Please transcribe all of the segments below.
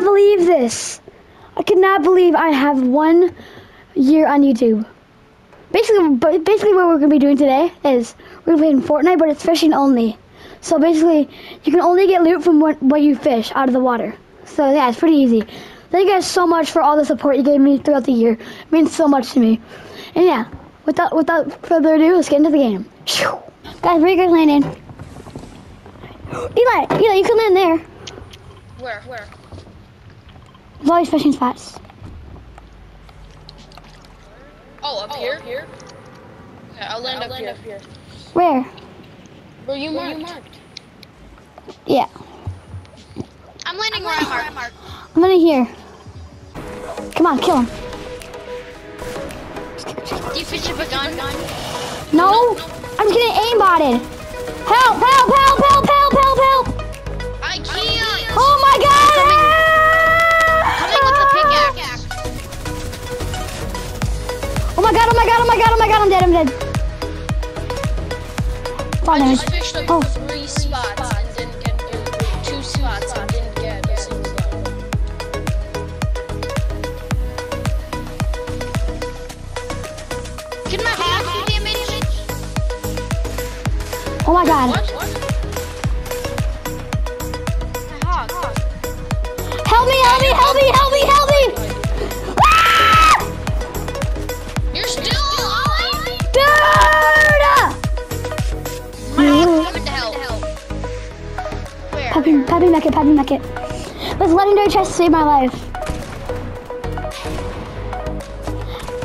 believe this. I cannot believe I have one year on YouTube. Basically, basically what we're gonna be doing today is we're gonna be playing Fortnite, but it's fishing only. So basically, you can only get loot from what, what you fish out of the water. So yeah, it's pretty easy. Thank you guys so much for all the support you gave me throughout the year. It means so much to me. And yeah, without without further ado, let's get into the game. Phew. Guys, where you guys landing? Eli, Eli, you can land there. Where? Where? There's always fishing spots. Oh, up here? here? Okay, I'll land, up, here. Where? Where you marked? Yeah, I'm landing where I marked. I'm in here. Come on, kill him. Do you fish with a gun? No, I'm just getting aimbotted. Help! Help! Help! Help! Help! Help! Help! My God! Oh my God! Oh my God! Oh my God! I'm dead! I'm dead. Fall damage. Oh. three spots and didn't get two spots and didn't get a single. Can my damage? Oh my God! What? Where? Pappy, Pappy Meckett, Pappy Meckett. This legendary chest saved my life.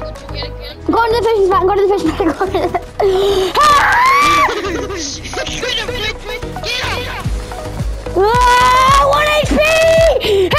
Did you get a gun? I'm going to the fishing spot. I'm to the fishing spot. I'm to the... Ah, one HP!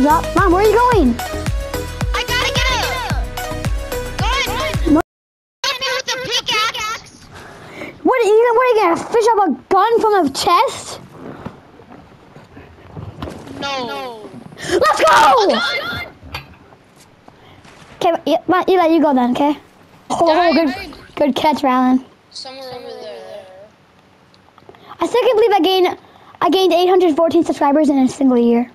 Pistol drop. Mom, where are you going? I gotta get it. Go ahead. Hit me with the pickaxe. What are you, what are you gonna fish up a gun from a chest? No. Let's go! Okay, yeah, Ma- Eli, you go then, okay? Oh, good, good catch, Rallen. Somewhere over there. I still can't believe I gained, I gained 814 subscribers in a single year.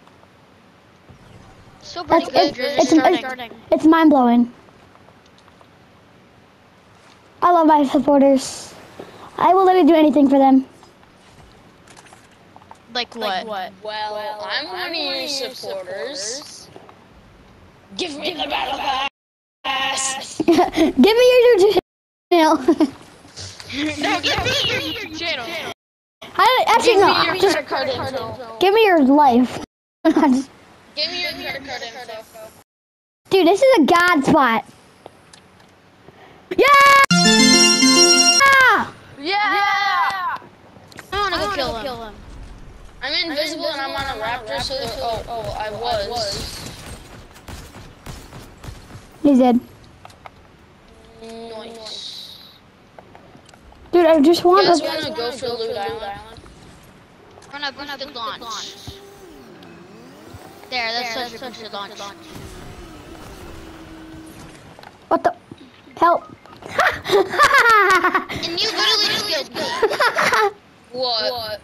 Still pretty it's, good. it's, it's, it's mind blowing. I love my supporters. I will literally do anything for them. Like what? Well, I'm one of your supporters. Give me the battle pass. Give me your YouTube channel. no, give me your YouTube channel. I actually Give me your Just credit card info. give me your life. Just- Give me your credit card info. Dude, this is a god spot. Yeah! Yeah! yeah! I wanna go kill him. I'm invisible and I'm on a raptor, so oh, oh, I oh, was. He's dead. Nice. Dude, I just You want guys to. wanna go for Loot Island? We're gonna boost the launch. There, that's such a boosted launch. What the? Help! And you literally just killed me. What? What?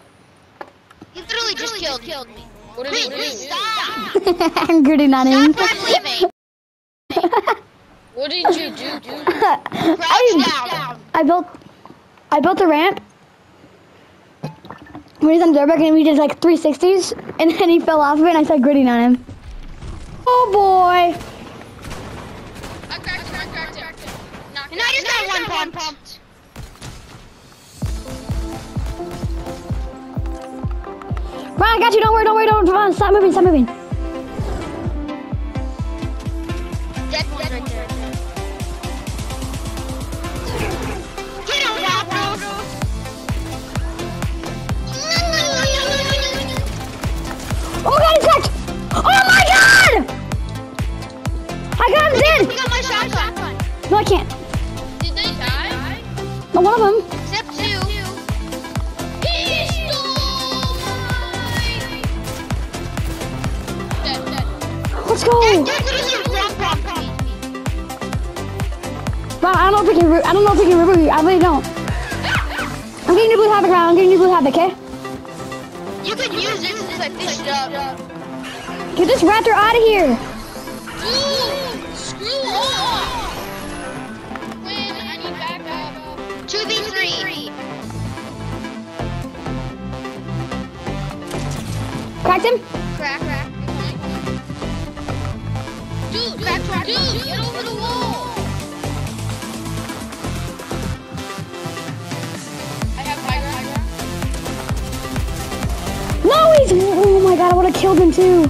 You literally just killed, killed me. What did you do? Stop! I'm gritting on him. Stop, I'm leaving. What did you do, dude? Crouch I, down. I built, I built a ramp. When he's on Durback and we did like 360s, and then he fell off of it, and I started gritting on him. Oh boy! I cracked him, I cracked him. And now you got one pump. pumped. Ryan, I got you. Don't worry, don't worry, don't worry. Stop moving, stop moving. I'm getting you blue havoc round. I'm getting you blue havoc. Okay. You can use it since I fished it up. Get this raptor out of here. Dude, screw off! When I need backup. 2v3. Cracked him. Crack, crack. Dude, crack, crack, dude, get over the wall. I killed him too.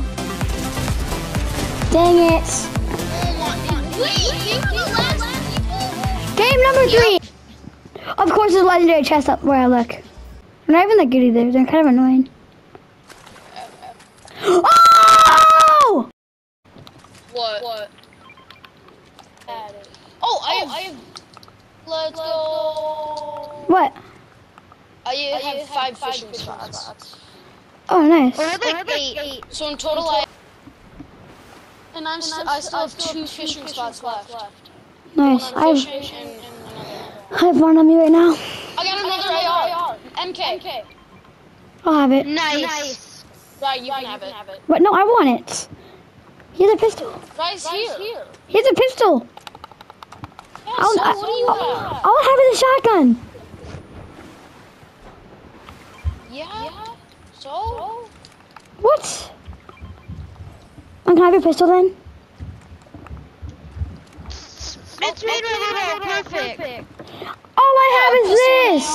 Dang it. Oh my, wait, you were the last people? Game number three. Of course, there's a legendary chest up where I look. They're not even that good either. They're kind of annoying. Oh! What? What? Oh, I have, I have. Let's go. What? I have five fishing spots. Oh, nice. Or like eight. So in total, I. And I'm st- I still have two fishing spots left. Nice. I have, and, and. I have one on me right now. I got another AR. MK. I'll have it. Nice. Right, you can have it. But no, I want it. He has a pistol. Guys, here. He has a pistol. Yeah, I'll, so I, what do you I'll, have? I'll have is a shotgun. Yeah. So? What? I can have your pistol then? It's made my little perfect. All I have is this.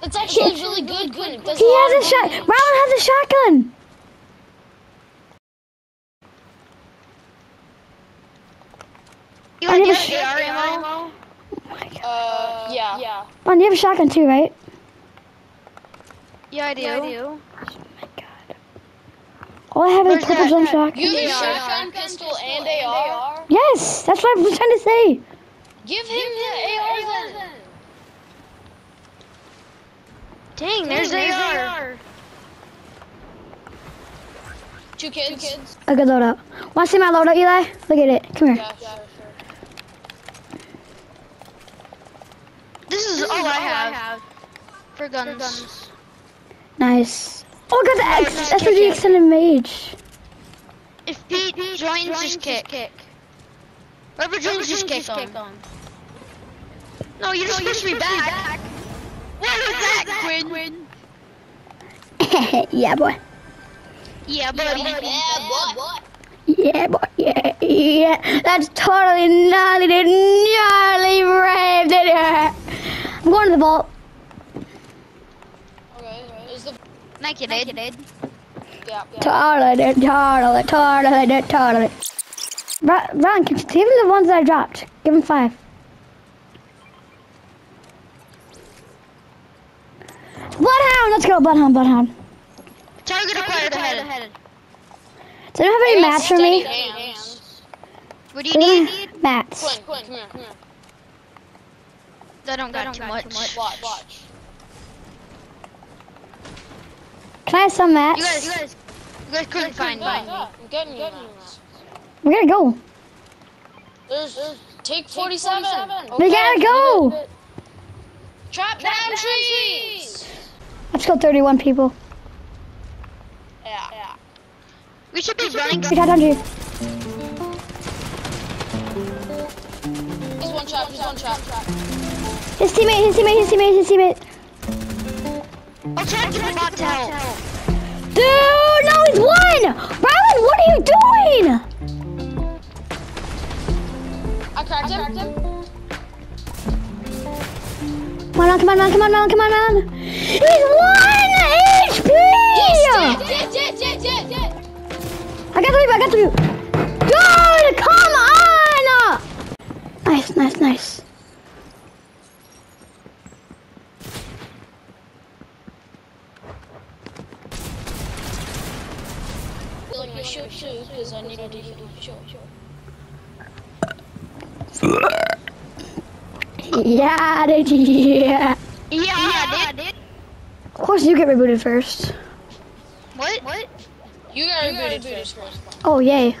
That's actually really good. Good. It He has a of shot. damage. Has a shotgun. You want have to a AR sh- ammo? Oh my god. Uh, yeah. Yeah. Ron, you have a shotgun too, right? Yeah, I do. Oh my god. All I have is a Where's purple that? jump shot. You have a shotgun, pistol, and AR? Yes, that's what I was trying to say. Give him the AR then. Dang, there's AR. Two kids. Two kids. A good loadout. Want to see my loadout, Eli? Look at it. Come here. Yeah, sure, sure. This is, all, I have, for guns. Nice. Oh, I got the X. That's kick the it. extended mage. If Pete, joins, just kick. Whoever joins, just kick on. No, you're supposed to be back. What was that, Quinn? yeah, boy. Yeah, buddy. Yeah, boy. Yeah, boy. Yeah, yeah. That's totally gnarly, dude. Gnarly brave, dude. I'm going to the vault. Okay, is the... Nike did. Yeah, yeah. Totally, dude. Totally, totally, dude. Totally. Ron, Ron, can you give him the ones that I dropped. Give him five. Bloodhound! Let's go, Bloodhound, Bloodhound. Target acquired ahead. Do you have any mats for me? Hands. What do you Do need? Mats. Quinn, Quinn, come here, come here. I don't got, too, much. Watch, watch. Can I have some mats? You guys, you guys, you guys couldn't find yeah, mine. yeah, I'm getting you, man. We gotta go. There's, there's take 47. We gotta go. Trap down trees. Let's go 31 people. Yeah, yeah. We should be running. We got 100. He's one trap, he's one trap. His teammate, his teammate, his teammate, his teammate. I'll try to get a bot to. Dude, no, he's won! Rylan, what are you doing? I cracked him. Come on, come on, come on, come on, come on, come on. He's one HP! Dead, dead, dead, dead, dead. I got three, I got three. Dude, come on! Nice, nice, nice. Like my shoot, shoot, because I needed to shoot. Yeah, dude, yeah. Yeah, dude. Of course you get rebooted first. What? What? You got rebooted first. Oh, yay.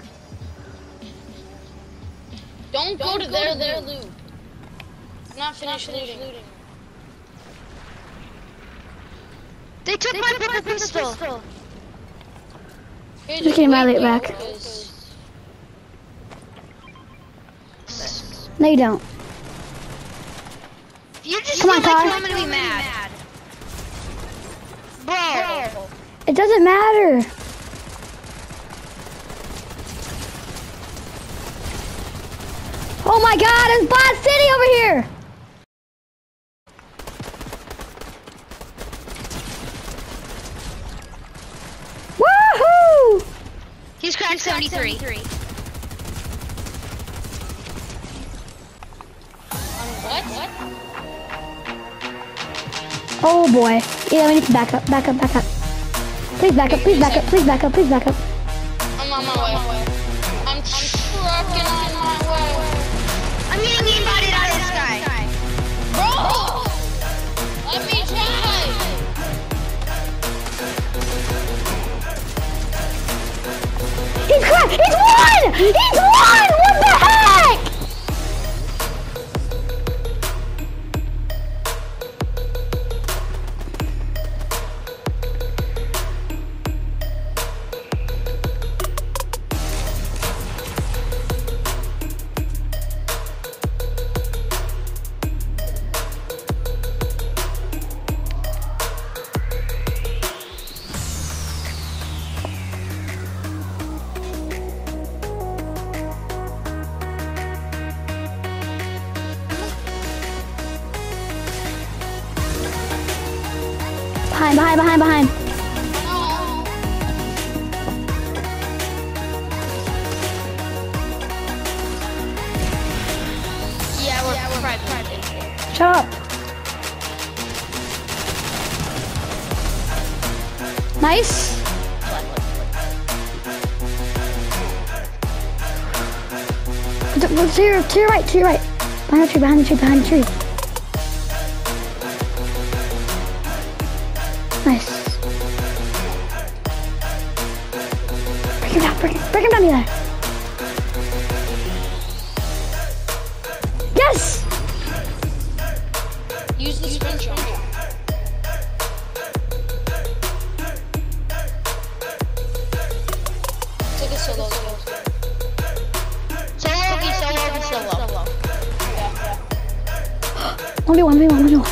Don't Don't go to their their loot. I'm not finished looting. They took my purple pistol. Here, Just just getting my loot there, back. 'cause- No, you don't. If you just Come on, steal my Car. I'm gonna be mad. Bro. It doesn't matter. Oh my god, it's Bot City over here! Woohoo! He's cracked 73. What? What? Oh boy. Yeah, we need to back up, back up, back up. Please back up, please back up, please back up, please back up. I'm on my way. I'm trucking on my way. I'm getting invited out of the sky. Bro! Let me try! He's cracked! He's won! He's won! Behind, behind, behind, behind. Yeah, we're, private. Shut up. Nice. To your, to your right, to your right. Behind the tree, behind the tree, behind the tree. Use the spin jump. Take a solo. solo. Solo, solo, solo. One, v one, one v one.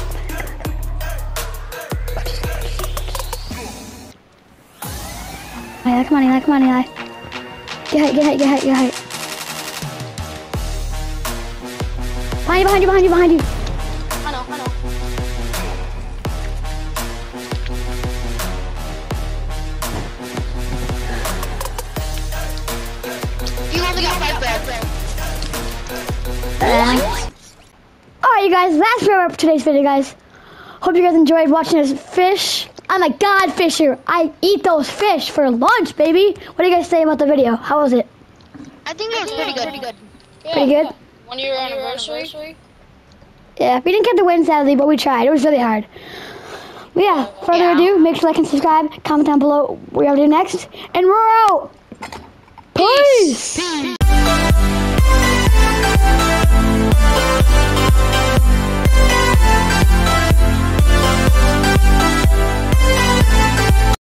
Eli, come on, Eli, come on, Eli. Get height, get height, get height, get height. Behind you, behind you, behind you, behind you. Alright, you guys, that's wrap up for today's video, guys. Hope you guys enjoyed watching us fish. I'm a god fisher. I eat those fish for lunch, baby. What do you guys say about the video? How was it? I think it was pretty good. Pretty good. Yeah. Pretty good? One year anniversary. Yeah, we didn't get the win sadly, but we tried. It was really hard. But yeah, further Yeah. ado, make sure to like and subscribe. Comment down below what we're gonna do next. And we're out. Peace. Peace.